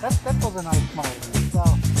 That, that was a nice smile. So.